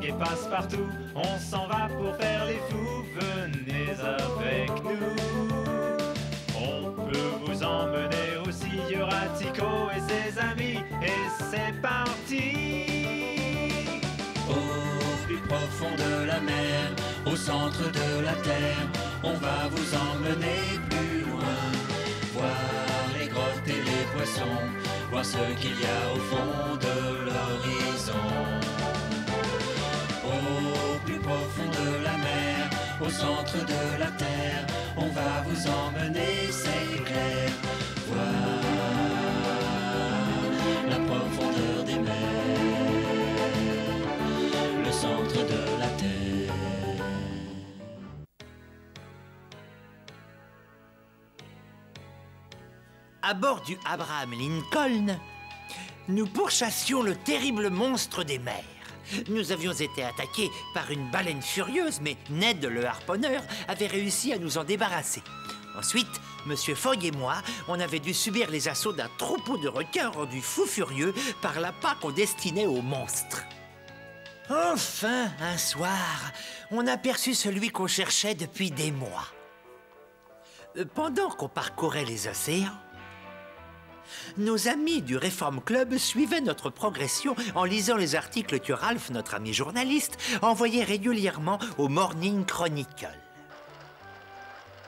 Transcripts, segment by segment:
Et Passepartout, on s'en va pour faire les fous, venez avec nous. On peut vous emmener aussi, il et ses amis, et c'est parti. Au plus profond de la mer, au centre de la terre, on va vous emmener plus loin. Voir les grottes et les poissons, voir ce qu'il y a au fond de l'horizon. Profond de la mer, au centre de la terre, on va vous emmener, c'est clair. Voir la profondeur des mers le centre de la Terre. À bord du Abraham Lincoln, nous pourchassions le terrible monstre des mers. Nous avions été attaqués par une baleine furieuse, mais Ned, le harponneur, avait réussi à nous en débarrasser. Ensuite, Monsieur Fogg et moi, on avait dû subir les assauts d'un troupeau de requins rendus fous furieux par l'appât qu'on destinait au monstre. Enfin, un soir, on aperçut celui qu'on cherchait depuis des mois. Euh, Pendant qu'on parcourait les océans, nos amis du Reform Club suivaient notre progression en lisant les articles que Ralph, notre ami journaliste, envoyait régulièrement au Morning Chronicle.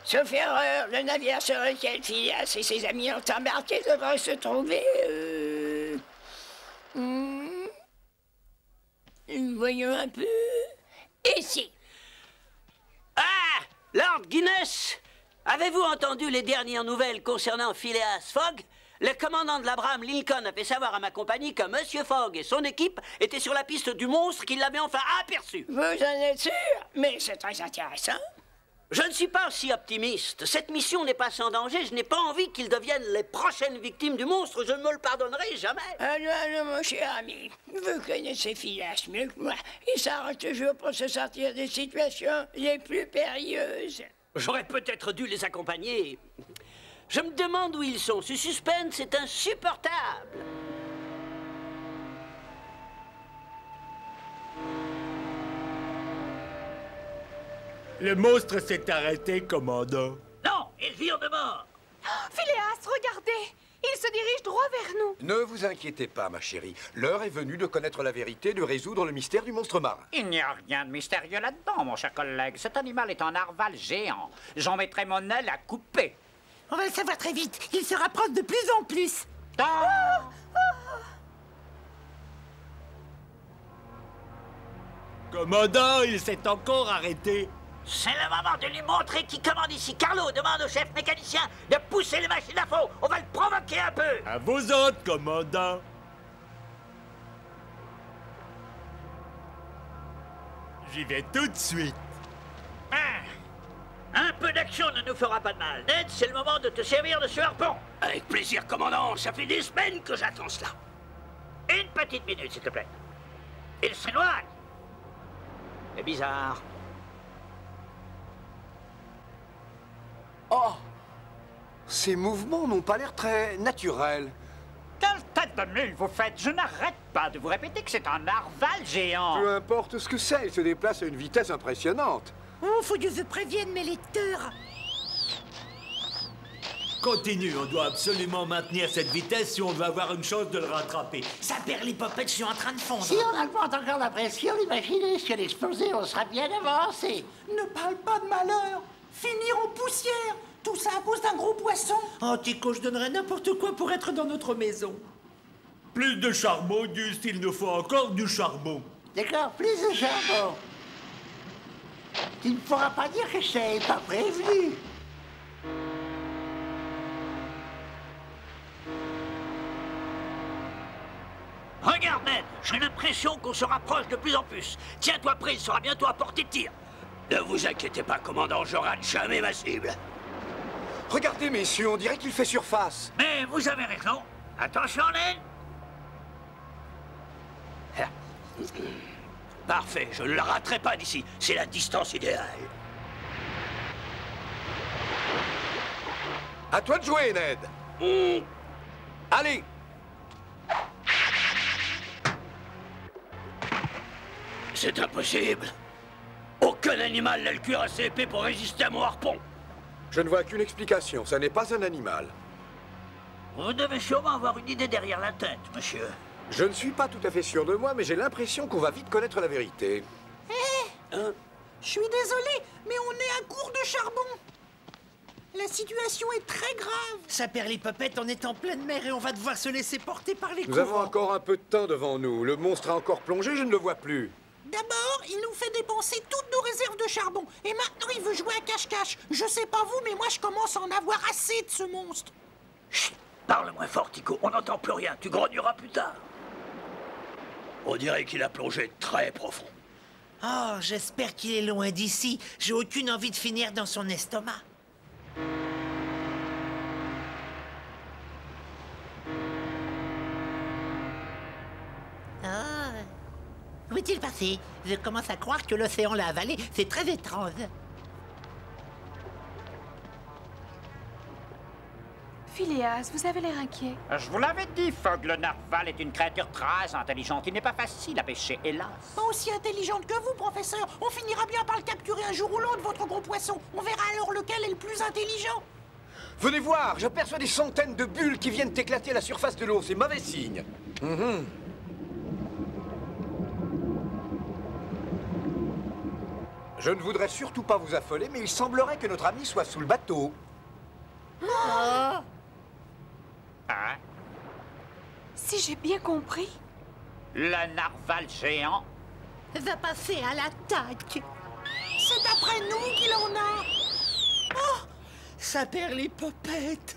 Sauf erreur, le navire sur lequel Phileas et ses amis ont embarqué devrait se trouver. Euh... hmm, Voyons un peu. Ici. Ah Lord Guinness Avez-vous entendu les dernières nouvelles concernant Phileas Fogg? Le commandant de l'Abraham Lincoln a fait savoir à ma compagnie que Monsieur Fogg et son équipe étaient sur la piste du monstre qu'il avait enfin aperçu. Vous en êtes sûr? Mais c'est très intéressant. Je ne suis pas si optimiste. Cette mission n'est pas sans danger. Je n'ai pas envie qu'ils deviennent les prochaines victimes du monstre. Je ne me le pardonnerai jamais. Alors, alors, mon cher ami, vous connaissez Phileas mieux que moi. Il s'arrange toujours pour se sortir des situations les plus périlleuses. J'aurais peut-être dû les accompagner. Je me demande où ils sont. Ce suspense est insupportable. Le monstre s'est arrêté, commandant. Non, ils virent de mort. Phileas, regardez Il se dirige droit vers nous. Ne vous inquiétez pas, ma chérie. L'heure est venue de connaître la vérité, de résoudre le mystère du monstre marin. Il n'y a rien de mystérieux là-dedans, mon cher collègue. Cet animal est un narval géant. J'en mettrai mon aile à couper. On va le savoir très vite. Il se rapproche de plus en plus. Ah Commandant, il s'est encore arrêté. C'est le moment de lui montrer qui commande ici. Carlo demande au chef mécanicien de pousser les machines à fond. On va le provoquer un peu. À vos autres, commandant. J'y vais tout de suite. Ah. Un peu d'action ne nous fera pas de mal. Ned, c'est le moment de te servir de ce harpon. Avec plaisir, commandant. Ça fait des semaines que j'attends cela. Une petite minute, s'il te plaît. Il s'éloigne. C'est bizarre. Oh Ces mouvements n'ont pas l'air très naturels. Quelle tête de mule vous faites? Je n'arrête pas de vous répéter que c'est un narval géant. Peu importe ce que c'est, il se déplace à une vitesse impressionnante. Oh, faut que je prévienne mes lecteurs. Continue, on doit absolument maintenir cette vitesse si on veut avoir une chance de le rattraper. Ça perd les popettes, je suis en train de fondre. Si on augmente encore la pression, imaginez si elle explosait, on sera bien avancé. Ne parle pas de malheur Finir en poussière Tout ça à cause d'un gros poisson Oh, Tico, je donnerais n'importe quoi pour être dans notre maison. Plus de charbon, Auguste, il nous faut encore du charbon. D'accord, plus de charbon. Tu ne pourras pas dire que je t'avais pas prévenu. Regarde, Ned, j'ai l'impression qu'on se rapproche de plus en plus. Tiens-toi prêt, il sera bientôt à portée de tir. Ne vous inquiétez pas, commandant, je rate jamais ma cible. Regardez, messieurs, on dirait qu'il fait surface. Mais vous avez raison. Attention, Ned. Parfait, je ne le raterai pas d'ici. C'est la distance idéale. À toi de jouer, Ned. Hmm. Allez C'est impossible. Aucun animal n'a le cuir assez épais pour résister à mon harpon. Je ne vois qu'une explication, ça n'est pas un animal. Vous devez sûrement avoir une idée derrière la tête, monsieur. Je ne suis pas tout à fait sûr de moi, mais j'ai l'impression qu'on va vite connaître la vérité. Hé Hein Je suis désolé, mais on est à court de charbon. La situation est très grave. Ça perd les popettes, on est en pleine mer et on va devoir se laisser porter par les Nous avons encore un peu de temps devant nous. Le monstre a encore plongé, je ne le vois plus. D'abord, il nous fait dépenser toutes nos réserves de charbon. Et maintenant, il veut jouer à cache-cache. Je sais pas vous, mais moi, je commence à en avoir assez de ce monstre. Chut Parle moins fort, Tico. On n'entend plus rien. Tu grogneras plus tard. On dirait qu'il a plongé très profond. Oh, j'espère qu'il est loin d'ici. J'ai aucune envie de finir dans son estomac. Ah. Où est-il passé Je commence à croire que l'océan l'a avalé. C'est très étrange. Phileas, vous avez l'air inquiet. Je vous l'avais dit, Fogg, le narval est une créature très intelligente. Il n'est pas facile à pêcher, hélas. Pas aussi intelligente que vous, professeur. On finira bien par le capturer un jour ou l'autre, votre gros poisson. On verra alors lequel est le plus intelligent. Venez voir, j'aperçois des centaines de bulles qui viennent éclater à la surface de l'eau. C'est mauvais signe. Mhm. Je ne voudrais surtout pas vous affoler, mais il semblerait que notre ami soit sous le bateau. Hein? Si j'ai bien compris, Le narval géant Va passer à l'attaque. C'est après nous qu'il en a. Oh, Ça perd les popettes.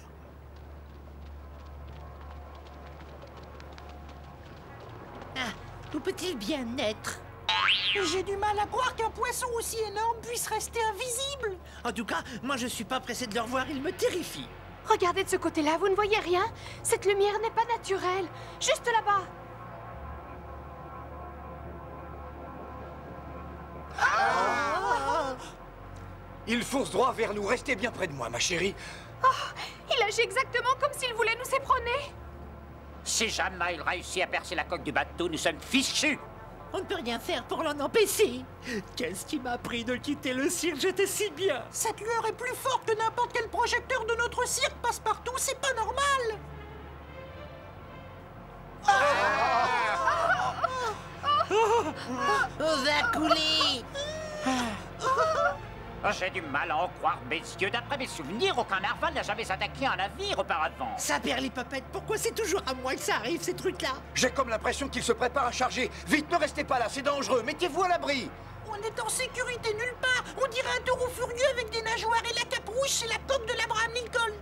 Ah, où peut-il bien être? J'ai du mal à croire qu'un poisson aussi énorme puisse rester invisible. En tout cas, moi je suis pas pressé de le revoir, il me terrifie. Regardez de ce côté-là, vous ne voyez rien Cette lumière n'est pas naturelle. Juste là-bas. Il fonce droit vers nous. Restez bien près de moi, ma chérie. Il agit exactement comme s'il voulait nous éperonner. Si jamais il réussit à percer la coque du bateau, nous sommes fichus On ne peut rien faire pour l'en empêcher. Qu'est-ce qui m'a pris de quitter le cirque? J'étais si bien. Cette lueur est plus forte que n'importe quel projecteur de notre cirque passe partout. C'est pas normal. On va couler. Oh, J'ai du mal à en croire mes yeux. D'après mes souvenirs, aucun narval n'a jamais attaqué un navire auparavant. Ça perd les popettes. Pourquoi c'est toujours à moi que ça arrive, ces trucs-là J'ai comme l'impression qu'il se prépare à charger. Vite, ne restez pas là, c'est dangereux. Mettez-vous à l'abri. On est en sécurité nulle part. On dirait un taureau furieux avec des nageoires et la cape rouge, c'est la coque de l'Abraham Lincoln.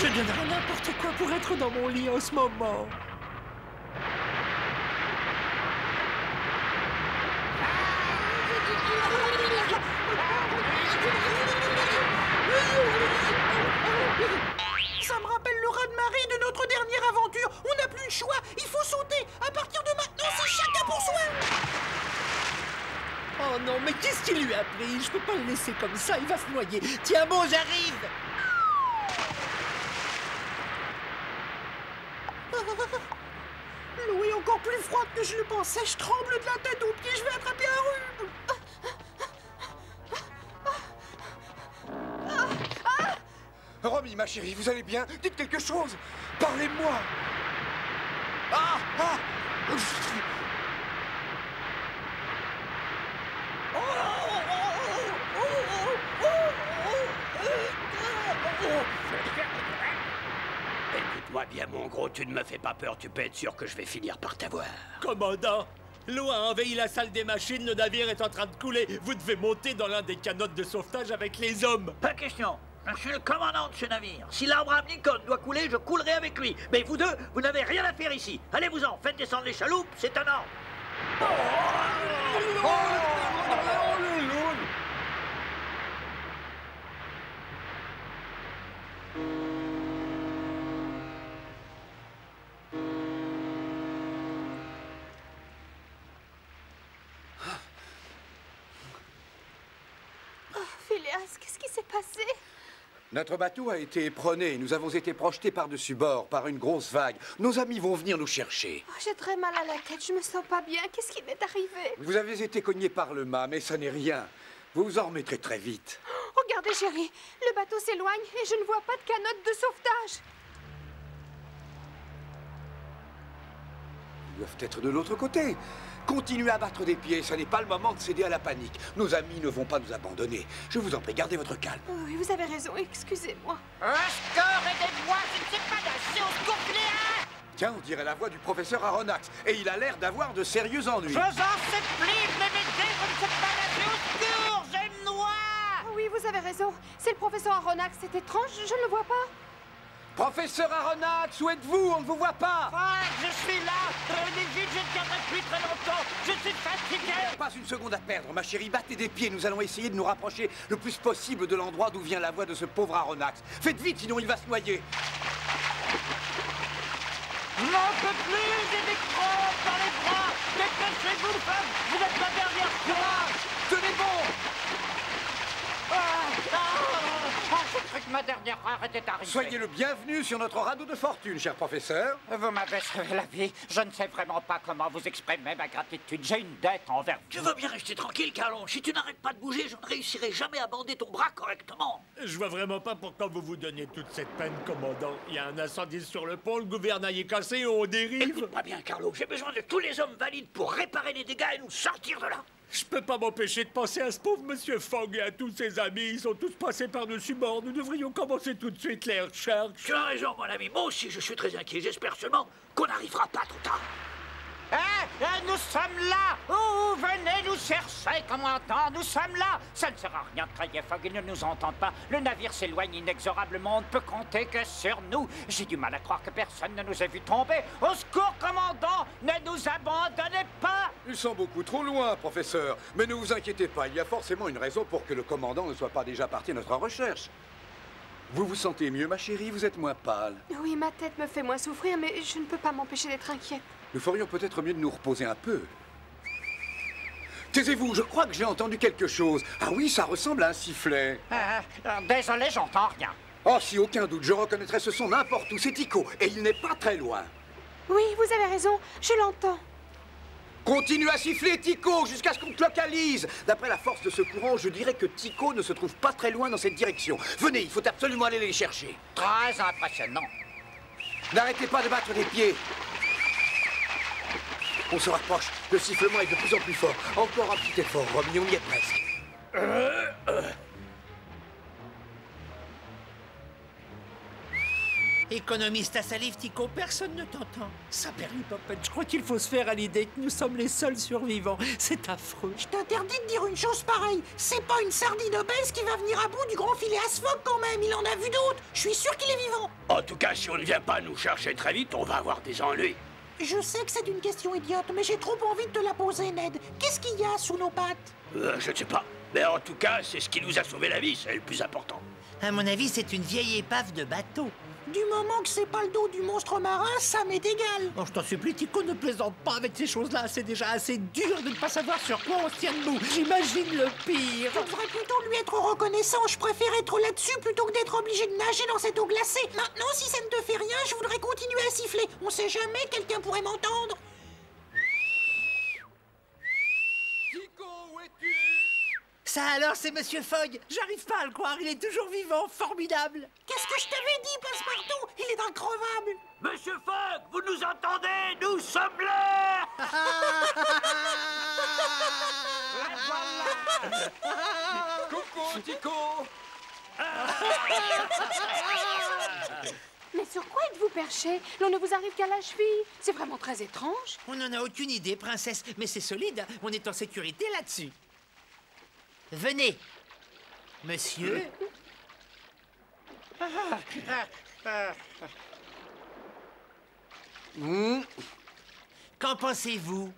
Je donnerais n'importe quoi pour être dans mon lit en ce moment. Ça me rappelle le raz-de-marée de notre dernière aventure. On n'a plus le choix. Il faut sauter. À partir de maintenant, c'est chacun pour soi. Oh non, mais qu'est-ce qui lui a pris? Je peux pas le laisser comme ça, il va se noyer. Tiens bon, j'arrive L'eau est encore plus froide je le pensais. Je tremble de la tête aux pieds. Je vais attraper un rhume. Romy, ma chérie, vous allez bien? Dites quelque chose Parlez-moi Ah Ah Ouf. Écoute-moi bien, mon gros, tu ne me fais pas peur, tu peux être sûr que je vais finir par t'avoir. Commandant, l'eau a envahi la salle des machines, le navire est en train de couler. Vous devez monter dans l'un des canottes de sauvetage avec les hommes. Pas question. Je suis le commandant de ce navire. Si l'Abraham Lincoln doit couler, je coulerai avec lui. Mais vous deux, vous n'avez rien à faire ici. Allez-vous-en, faites descendre les chaloupes, c'est un ordre qu'est-ce qui s'est passé Notre bateau a été éperonné. Nous avons été projetés par-dessus bord par une grosse vague. Nos amis vont venir nous chercher. Oh, J'ai très mal à la tête, je me sens pas bien. Qu'est-ce qui m'est arrivé? Vous avez été cogné par le mât, mais ça n'est rien. Vous vous en remettrez très vite. Regardez, chérie, le bateau s'éloigne et je ne vois pas de canotte de sauvetage. Ils doivent être de l'autre côté. Continuez à battre des pieds, ce n'est pas le moment de céder à la panique. Nos amis ne vont pas nous abandonner. Je vous en prie, gardez votre calme. Oh, Oui, vous avez raison, excusez-moi. Je ne sais pas au Tiens, on dirait la voix du professeur Aronnax, et il a l'air d'avoir de sérieux ennuis. Je vous en supplie, venez m'aider, je ne sais pas nager, au secours, Oh Oui, vous avez raison. C'est le professeur Aronnax, c'est étrange, je ne le vois pas. Professeur Aronnax, où êtes-vous On ne vous voit pas Frank, je suis là Revenez vite, je ne tiendrai plus très longtemps Je suis fatigué Pas une seconde à perdre, ma chérie, battez des pieds. Nous allons essayer de nous rapprocher le plus possible de l'endroit d'où vient la voix de ce pauvre Aronnax. Faites vite, sinon il va se noyer. N'en peux plus, les bras Dépêchez-vous, femme Vous êtes ma dernière courage Tenez bon ah, ah, ah, Je crois que ma dernière heure était arrivée. Soyez le bienvenu sur notre radeau de fortune, cher professeur. Vous m'avez sauvé la vie. Je ne sais vraiment pas comment vous exprimer ma gratitude. J'ai une dette envers Tu veux bien rester tranquille, Carlon Si tu n'arrêtes pas de bouger, je ne réussirai jamais à bander ton bras correctement. Je vois vraiment pas pourquoi vous vous donnez toute cette peine, commandant. Il y a un incendie sur le pont, le gouvernail est cassé et on dérive. Écoute-moi bien, Carlo. J'ai besoin de tous les hommes valides pour réparer les dégâts et nous sortir de là. Je peux pas m'empêcher de penser à ce pauvre monsieur Fogg et à tous ses amis. Ils sont tous passés par-dessus bord. Nous devrions commencer tout de suite les recherches. Tu as raison, mon ami. Moi aussi, je suis très inquiet. J'espère seulement qu'on n'arrivera pas trop tard. Eh, eh, nous sommes là Oh, venez nous chercher, commandant, nous sommes là Ça ne sert à rien de crier Fogg, ils ne nous entendent pas. Le navire s'éloigne inexorablement, on ne peut compter que sur nous. J'ai du mal à croire que personne ne nous ait vu tomber. Au secours, commandant Ne nous abandonnez pas Ils sont beaucoup trop loin, professeur. Mais ne vous inquiétez pas, il y a forcément une raison pour que le commandant ne soit pas déjà parti à notre recherche. Vous vous sentez mieux, ma chérie Vous êtes moins pâle. Oui, ma tête me fait moins souffrir, mais je ne peux pas m'empêcher d'être inquiète. Nous ferions peut-être mieux de nous reposer un peu. Taisez-vous, je crois que j'ai entendu quelque chose. Ah oui, ça ressemble à un sifflet. Ah, ah, Désolé, j'entends rien. Oh, si aucun doute, je reconnaîtrais ce son n'importe où. C'est Tico, et il n'est pas très loin. Oui, vous avez raison, je l'entends. Continue à siffler, Tico, jusqu'à ce qu'on te localise. D'après la force de ce courant, je dirais que Tico ne se trouve pas très loin dans cette direction. Venez, il faut absolument aller les chercher. Très impressionnant. N'arrêtez pas de battre des pieds. On se rapproche. Le sifflement est de plus en plus fort. Encore un petit effort, Romy, on y est presque. Économiste ta salive, Tico, personne ne t'entend. Ça Poppet, je crois qu'il faut se faire à l'idée que nous sommes les seuls survivants. C'est affreux. Je t'interdis de dire une chose pareille. C'est pas une sardine obèse qui va venir à bout du grand Phileas Fogg quand même. Il en a vu d'autres. Je suis sûr qu'il est vivant. En tout cas, si on ne vient pas nous chercher très vite, on va avoir des ennuis. Je sais que c'est une question idiote, mais j'ai trop envie de te la poser, Ned. Qu'est-ce qu'il y a sous nos pattes? Euh, je ne sais pas. Mais en tout cas, c'est ce qui nous a sauvé la vie, c'est le plus important. À mon avis, c'est une vieille épave de bateau. Du moment que c'est pas le dos du monstre marin, ça m'est égal. Oh, je t'en supplie, Tico, ne plaisante pas avec ces choses-là. C'est déjà assez dur de ne pas savoir sur quoi on se tient debout. J'imagine le pire. Je devrais plutôt lui être reconnaissant. Je préfère être là-dessus plutôt que d'être obligé de nager dans cette eau glacée. Maintenant, si ça ne te fait rien, je voudrais continuer à siffler. On sait jamais, quelqu'un pourrait m'entendre. Tico, où es-tu? Ça alors, c'est Monsieur Fogg. J'arrive pas à le croire, il est toujours vivant, formidable. Qu'est-ce que je t'avais dit, Passepartout? Il est increvable. Monsieur Fogg, vous nous entendez? Nous sommes là Coucou, Tico Mais sur quoi êtes-vous perché? L'on ne vous arrive qu'à la cheville. C'est vraiment très étrange. On n'en a aucune idée, princesse, mais c'est solide. On est en sécurité là-dessus. Venez. Monsieur Hmm, Qu'en pensez-vous?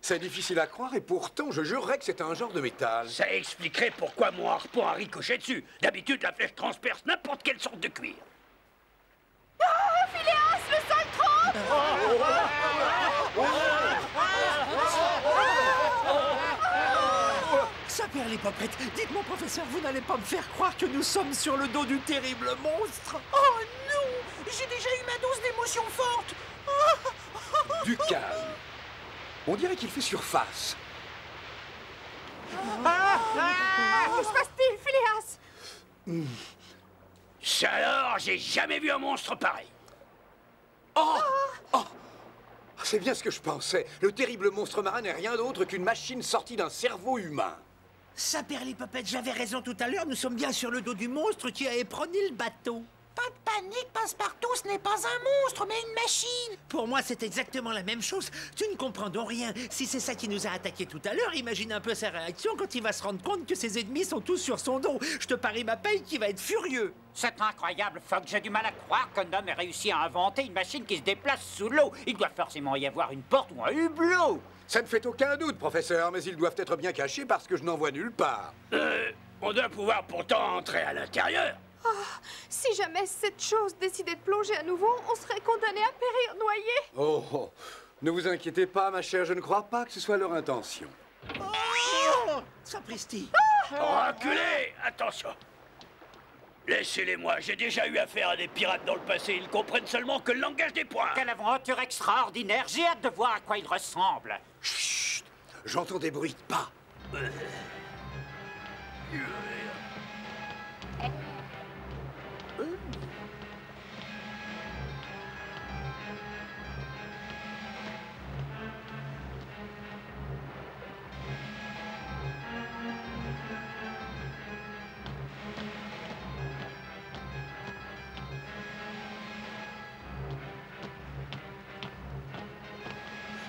C'est difficile à croire et pourtant, je jurerais que c'est un genre de métal. Ça expliquerait pourquoi mon harpon a ricoché dessus. D'habitude, la flèche transperce n'importe quelle sorte de cuir. Oh, Phileas, le sol trempe Dites-moi, professeur, vous n'allez pas me faire croire que nous sommes sur le dos du terrible monstre Oh non J'ai déjà eu ma dose d'émotions fortes Du calme. On dirait qu'il fait surface. Ah, Que se passe-t-il, Phileas? Ça alors, j'ai jamais vu un monstre pareil. Oh Oh C'est bien ce que je pensais. Le terrible monstre marin n'est rien d'autre qu'une machine sortie d'un cerveau humain. Ça, Perly Poppet, j'avais raison tout à l'heure. Nous sommes bien sur le dos du monstre qui a éperonné le bateau. Pas de panique, Passepartout, ce n'est pas un monstre, mais une machine Pour moi, c'est exactement la même chose. Tu ne comprends donc rien. Si c'est ça qui nous a attaqués tout à l'heure, imagine un peu sa réaction quand il va se rendre compte que ses ennemis sont tous sur son dos. Je te parie ma paye qu'il va être furieux. C'est incroyable, Fogg. J'ai du mal à croire qu'un homme ait réussi à inventer une machine qui se déplace sous l'eau. Il doit forcément y avoir une porte ou un hublot. Ça ne fait aucun doute, professeur, mais ils doivent être bien cachés parce que je n'en vois nulle part. Euh, on doit pouvoir pourtant entrer à l'intérieur. Ah, Si jamais cette chose décidait de plonger à nouveau, on serait condamné à périr noyé. Oh, oh. Ne vous inquiétez pas, ma chère, je ne crois pas que ce soit leur intention. Oh Sapristi Reculez Attention Laissez-les-moi, j'ai déjà eu affaire à des pirates dans le passé, ils comprennent seulement que le langage des poings. Quelle aventure extraordinaire. J'ai hâte de voir à quoi il ressemble. Chut J'entends des bruits de pas.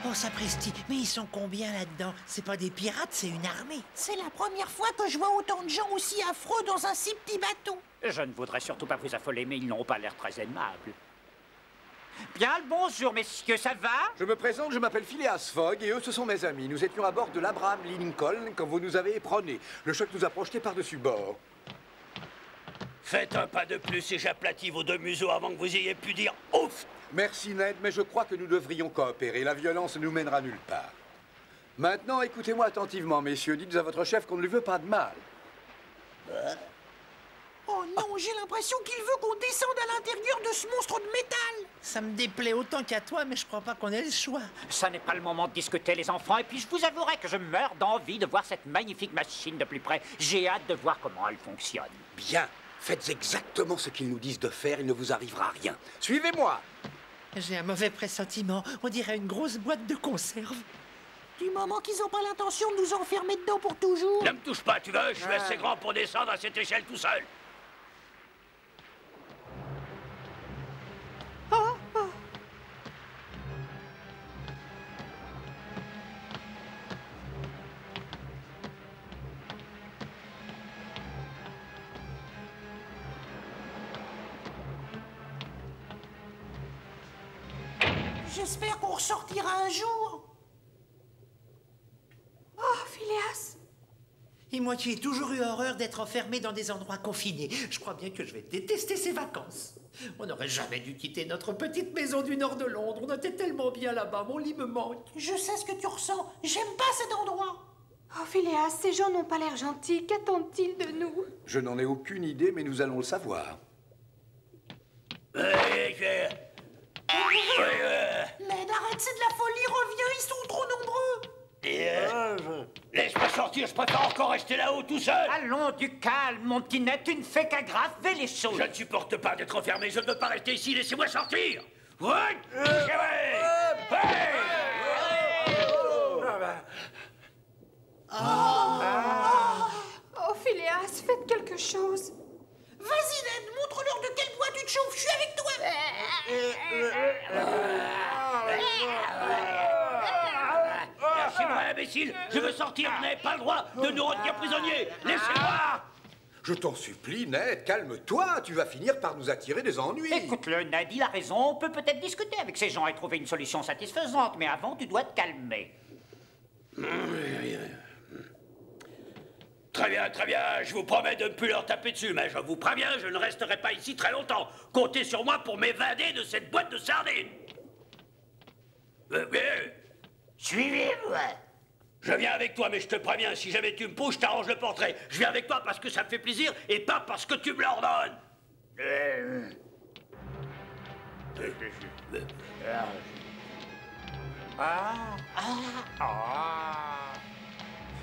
Oh, Sapristi, mais ils sont combien là-dedans? C'est pas des pirates, c'est une armée. C'est la première fois que je vois autant de gens aussi affreux dans un si petit bateau. Je ne voudrais surtout pas vous affoler, mais ils n'ont pas l'air très aimables. Bien le bonjour, messieurs, ça va? Je me présente, je m'appelle Phileas Fogg et eux, ce sont mes amis. Nous étions à bord de l'Abraham Lincoln quand vous nous avez éperonnés. Le choc nous a projetés par-dessus bord. Faites un pas de plus et j'aplatis vos deux museaux avant que vous ayez pu dire ouf Merci Ned, mais je crois que nous devrions coopérer. La violence ne nous mènera nulle part. Maintenant, écoutez-moi attentivement, messieurs. Dites à votre chef qu'on ne lui veut pas de mal. Oh non, j'ai l'impression qu'il veut qu'on descende à l'intérieur de ce monstre de métal. Ça me déplaît autant qu'à toi, mais je crois pas qu'on ait le choix. Ça n'est pas le moment de discuter, les enfants, et puis je vous avouerai que je meurs d'envie de voir cette magnifique machine de plus près. J'ai hâte de voir comment elle fonctionne. Bien. Faites exactement ce qu'ils nous disent de faire, il ne vous arrivera rien. Suivez-moi J'ai un mauvais pressentiment. On dirait une grosse boîte de conserve. Du moment qu'ils n'ont pas l'intention de nous enfermer dedans pour toujours. Ne me touche pas, tu veux Je suis assez grand pour descendre à cette échelle tout seul. J'espère qu'on ressortira un jour. Oh, Phileas Et moi qui ai toujours eu horreur d'être enfermé dans des endroits confinés, je crois bien que je vais détester ces vacances. On n'aurait jamais dû quitter notre petite maison du nord de Londres. On était tellement bien là-bas, mon lit me manque. Je sais ce que tu ressens. J'aime pas cet endroit. Oh, Phileas, ces gens n'ont pas l'air gentils. Qu'attendent-ils de nous? Je n'en ai aucune idée, mais nous allons le savoir. Euh, euh, arrête, c'est de la folie. Reviens, ils sont trop nombreux. et, euh, Laisse-moi sortir, je préfère encore rester là-haut tout seul. Allons, du calme, mon petit net, tu ne fais qu'aggraver les choses. Je ne supporte pas d'être enfermé, je ne veux pas rester ici, laissez-moi sortir. Ouais Oh, Phileas, faites quelque chose. Vas-y, Ned, montre-leur de quel bois tu te chauffes. Je suis avec toi. Lâchez-moi, imbécile Je veux sortir, vous n'avez pas le droit de nous retenir prisonniers Laissez-moi Je t'en supplie, Ned, calme-toi. Tu vas finir par nous attirer des ennuis. Écoute-le, Ned, il a raison. On peut peut-être discuter avec ces gens et trouver une solution satisfaisante, mais avant, tu dois te calmer. Très bien, très bien, je vous promets de ne plus leur taper dessus, mais je vous préviens, je ne resterai pas ici très longtemps. Comptez sur moi pour m'évader de cette boîte de sardines. Euh. Suivez-moi. Je viens avec toi, mais je te préviens, si jamais tu me pousses, je t'arrange le portrait. Je viens avec toi parce que ça me fait plaisir et pas parce que tu me l'ordonnes. Euh. Ah, ah, ah.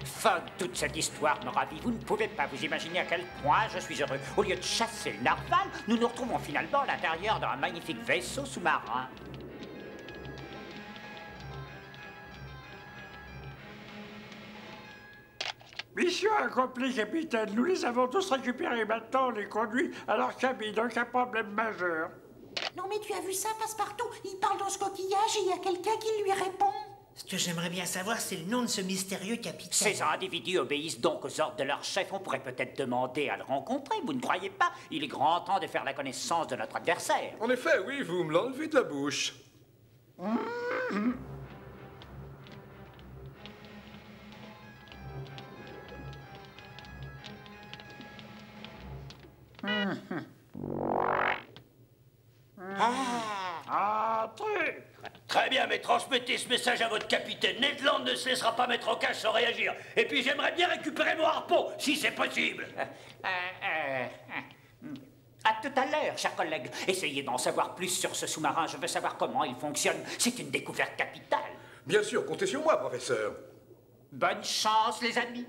Fin de toute cette histoire me ravit. Vous ne pouvez pas vous imaginer à quel point je suis heureux. Au lieu de chasser le narval, nous nous retrouvons finalement à l'intérieur d'un magnifique vaisseau sous-marin. Mission accomplie, capitaine. Nous les avons tous récupérés. Maintenant, on les conduit à leur cabine. Aucun problème majeur. Non mais tu as vu ça, Passepartout Il parle dans ce coquillage et il y a quelqu'un qui lui répond. Ce que j'aimerais bien savoir, c'est le nom de ce mystérieux capitaine. Ces individus obéissent donc aux ordres de leur chef. On pourrait peut-être demander à le rencontrer, vous ne croyez pas? Il est grand temps de faire la connaissance de notre adversaire. En effet, oui, vous me l'enlevez de la bouche. Ah, très. Très bien, mais transmettez ce message à votre capitaine. Ned Land ne se laissera pas mettre en cage sans réagir. Et puis j'aimerais bien récupérer mon harpon, si c'est possible. Euh, euh, euh. À tout à l'heure, chers collègues. Essayez d'en savoir plus sur ce sous-marin. Je veux savoir comment il fonctionne. C'est une découverte capitale. Bien sûr, comptez sur moi, professeur. Bonne chance, les amis.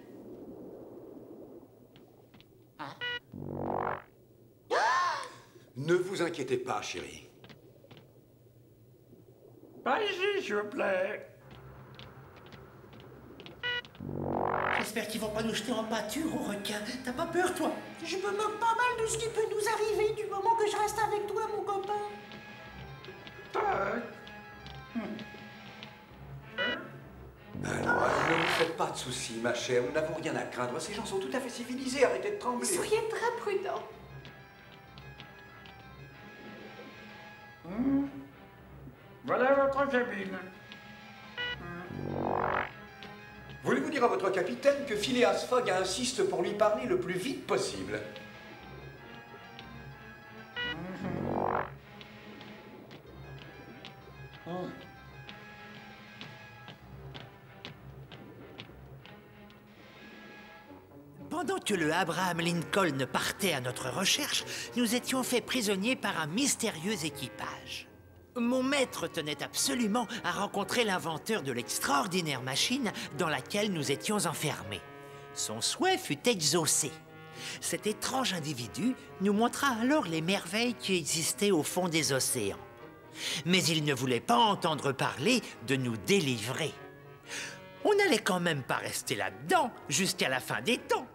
Ne vous inquiétez pas, chérie. Pas ici, s'il vous plaît. J'espère qu'ils vont pas nous jeter en pâture au requin. T'as pas peur, toi? Je me moque pas mal de ce qui peut nous arriver du moment que je reste avec toi, mon copain. Alors, ne vous faites pas de soucis, ma chère. Nous n'avons rien à craindre. Ces gens sont tout à fait civilisés. Arrêtez de trembler. Soyez très prudent. Voulez-vous dire à votre capitaine que Phileas Fogg insiste pour lui parler le plus vite possible? Pendant que le Abraham Lincoln partait à notre recherche, nous étions faits prisonniers par un mystérieux équipage. Mon maître tenait absolument à rencontrer l'inventeur de l'extraordinaire machine dans laquelle nous étions enfermés. Son souhait fut exaucé. Cet étrange individu nous montra alors les merveilles qui existaient au fond des océans. Mais il ne voulait pas entendre parler de nous délivrer. On n'allait quand même pas rester là-dedans jusqu'à la fin des temps.